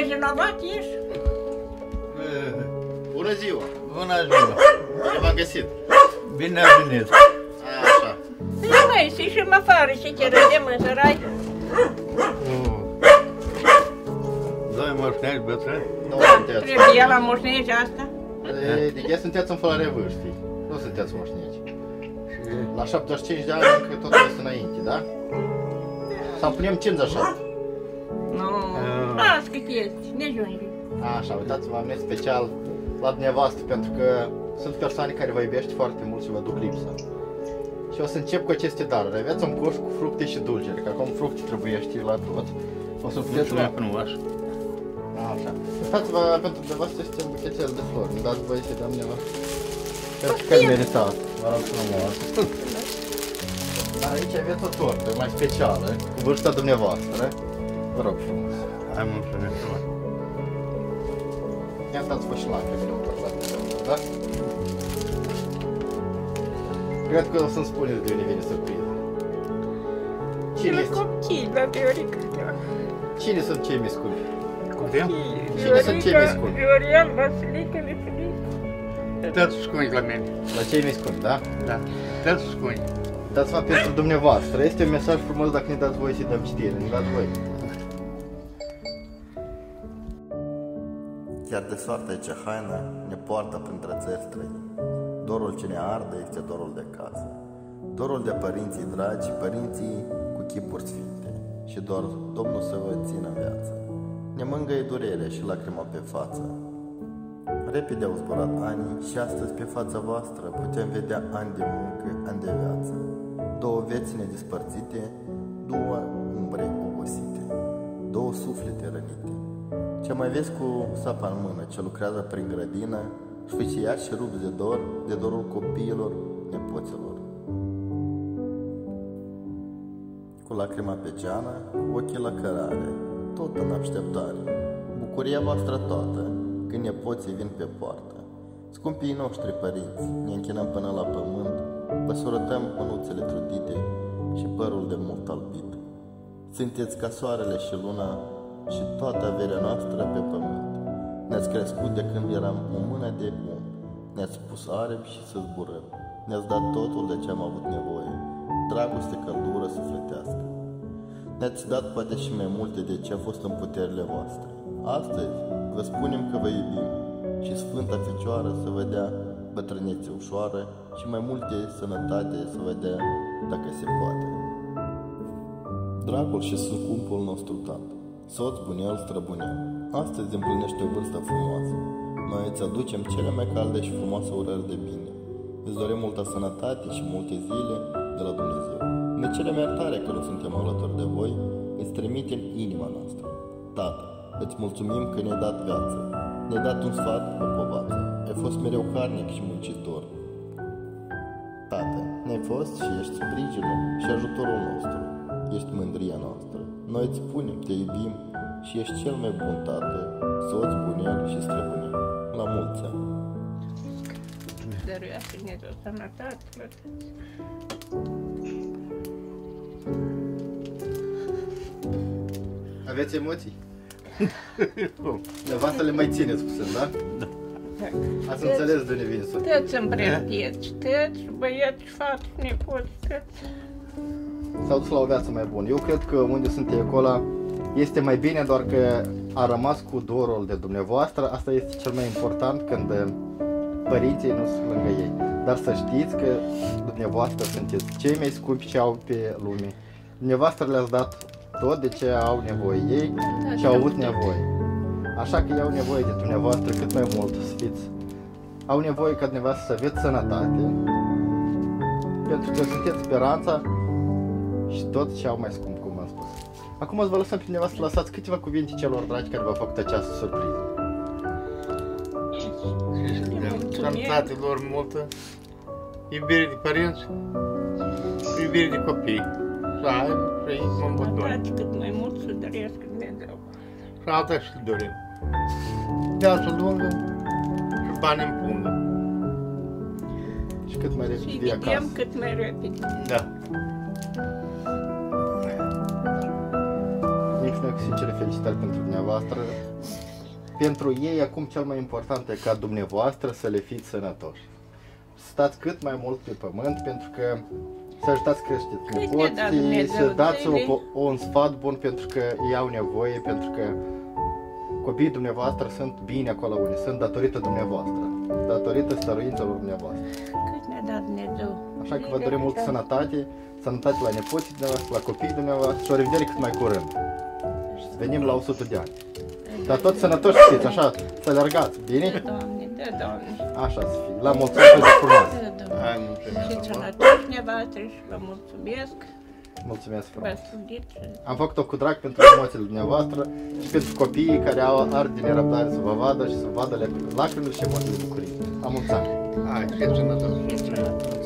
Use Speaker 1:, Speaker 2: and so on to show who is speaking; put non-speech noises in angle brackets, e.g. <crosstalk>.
Speaker 1: Ești vinovat, ești?
Speaker 2: Bună ziua!
Speaker 3: Bună ziua!
Speaker 2: V-am găsit.
Speaker 3: Bine ați venit!
Speaker 2: Așa.
Speaker 1: Nu mai, să ieșim afară și te râdem în sărai.
Speaker 3: Doi moșnești bătrâni?
Speaker 2: Nu
Speaker 1: Da,
Speaker 2: sunteți.
Speaker 1: trebuie la moșnești asta.
Speaker 2: E, Deci sunteți în flare vârstii. Nu sunteți moșnici. La 75 de ani încă totul este înainte, da? Sau punem 57.
Speaker 1: Nu,
Speaker 3: Ah.
Speaker 1: las cât ești, ne ajunge.
Speaker 2: Așa, uitați-vă, am venit special la dumneavoastră pentru că sunt persoane care vă iubește foarte mult și vă duc lipsa. Și o să încep cu aceste daruri. Aveți un coș cu fructe și dulceri, că acum fructe trebuie știi la tot. O să puteți la...
Speaker 3: Mulțumesc frumos!
Speaker 2: Așa. Uitați-vă, pentru dumneavoastră este un buchetel de flori. Îmi dați voie să dăm dumneavoastră. Pentru că meritați. Vă rog frumos. Dar aici aveți o tortă mai specială, cu vârsta dumneavoastră. Vă rog frumos.
Speaker 3: Hai mulțumesc frumos!
Speaker 2: Ia dați-vă și lacrimi de la dumneavoastră, da? Cred că o să-mi spuneți de unde vine surpriza.
Speaker 1: Și
Speaker 2: Cine,
Speaker 1: la
Speaker 2: este-
Speaker 1: copii, la Viorica.
Speaker 2: cine sunt cei mai scumpi?
Speaker 3: Copil?
Speaker 2: Cine sunt cei mai scumpi?
Speaker 1: Vioriel, Vasilica, Vasilica.
Speaker 3: Toți scungi la mine!
Speaker 2: La cei mai scumpi, da?
Speaker 3: Da, toți scungi!
Speaker 2: Dați-vă pentru dumneavoastră. Este un mesaj frumos dacă ne dați voie să dăm citire. Ne dați voie.
Speaker 4: Chiar de soarta ce haină ne poartă printre țări străini. Dorul ce ne arde este dorul de casă. Dorul de părinții dragi, părinții cu chipuri sfinte. Și doar Domnul să vă țină în viață. Ne mângâie durerea și lacrima pe față. Repede au zburat ani și astăzi pe fața voastră putem vedea ani de muncă, ani de viață. Două vieți nedespărțite, două umbre obosite, două suflete rănite. Ce mai vezi cu sapa în mână, ce lucrează prin grădină, sfâșiat și rupt de dor, de dorul copiilor, nepoților. Cu lacrima pe geană, cu ochii la cărare, tot în așteptare. Bucuria voastră toată, când nepoții vin pe poartă. Scumpii noștri părinți, ne închinăm până la pământ, vă surătăm mânuțele trudite și părul de mult albit. Sunteți ca soarele și luna și toată averea noastră pe pământ. Ne-ați crescut de când eram o mână de om. Ne-ați pus aripi și să zburăm. Ne-ați dat totul de ce am avut nevoie. Dragoste, căldură sufletească. Ne-ați dat poate și mai multe de ce a fost în puterile voastre. Astăzi vă spunem că vă iubim și Sfânta Fecioară să vă dea bătrânețe ușoară și mai multe sănătate să vă dea dacă se poate. Dragul și scumpul nostru tată, soț bunel străbunel, astăzi împlinește o vârstă frumoasă. Noi îți aducem cele mai calde și frumoase urări de bine. Îți dorim multă sănătate și multe zile de la Dumnezeu. Ne cerem iertare că nu suntem alături de voi, îți trimitem inima noastră. Tată, îți mulțumim că ne-ai dat viață, ne-ai dat un sfat, o povață. Ai fost mereu harnic și muncitor. Tată, ne-ai fost și ești sprijinul și ajutorul nostru. Ești mândria noastră. Noi îți spunem, te iubim și ești cel mai bun tată, soț bunel și străbunel. La mulți ani!
Speaker 1: Dăruiește-ne tot sănătate, frate.
Speaker 2: Aveți emoții? <laughs> Nevastă le mai țineți puțin, da? Ați înțeles de unde vine surpriza.
Speaker 1: Tăți împrăștiți, tăți, băieți, fată, nepoți, tăți.
Speaker 2: S-au dus la o viață mai bună. Eu cred că unde sunt ei acolo este mai bine doar că a rămas cu dorul de dumneavoastră. Asta este cel mai important când uh, părinții nu sunt lângă ei. Dar să știți că dumneavoastră sunteți cei mai scumpi ce au pe lume. Dumneavoastră le-ați dat tot de ce au nevoie ei și au avut nevoie. Așa că ei au nevoie de dumneavoastră cât mai mult să fiți. Au nevoie ca dumneavoastră să aveți sănătate, pentru că sunteți speranța și tot ce au mai scump, cum am spus. Acum o să vă lăsăm pe dumneavoastră să lăsați câteva cuvinte celor dragi care v-au făcut această surpriză.
Speaker 3: Și să dăm sănătate lor multă, iubire de părinți, iubire de copii. Să aibă și ei mă îmbădori.
Speaker 1: Sănătate cât mai mult să dărească Dumnezeu.
Speaker 3: Și alta și dorim. Viață lungă și bani în pungă.
Speaker 2: Și cât mai repede
Speaker 1: Și
Speaker 2: de acasă.
Speaker 1: vedem cât mai repede.
Speaker 3: Da.
Speaker 2: Ne părinți, noi cu sincere felicitări pentru dumneavoastră. Pentru ei, acum cel mai important e ca dumneavoastră să le fiți sănătoși. Stați cât mai mult pe pământ, pentru că să ajutați creșteți
Speaker 1: Cât ne-a dat
Speaker 2: nepoții,
Speaker 1: Dumnezeu
Speaker 2: să dați o,
Speaker 1: zile.
Speaker 2: un sfat bun pentru că ei au nevoie, pentru că copiii dumneavoastră sunt bine acolo unde sunt datorită dumneavoastră, datorită stăruințelor dumneavoastră.
Speaker 1: Cât ne-a dat Dumnezeu.
Speaker 2: Așa că vă dorim multă sănătate, sănătate la nepoții dumneavoastră, la copiii dumneavoastră și o revedere cât mai curând. Să venim la 100 de ani. Dar tot sănătoși să fiți, așa, să alergați, bine?
Speaker 1: Da, Doamne, da, Doamne.
Speaker 2: Așa să fie. La mulțumesc pentru frumos.
Speaker 1: Da, Doamne.
Speaker 3: Hai, mulțumesc
Speaker 1: Și
Speaker 3: frumos.
Speaker 1: sănătoși nevastră și vă mulțumesc.
Speaker 2: Mulțumesc frumos.
Speaker 1: V-ați studit.
Speaker 2: Am făcut-o cu drag pentru emoțiile dumneavoastră și pentru copiii care au ard de nerăbdare să vă vadă și să vadă lacrimile și emoțiile de bucurie. La mulți ani!
Speaker 3: Hai, fiți sănătoși.
Speaker 1: Și sănătoși.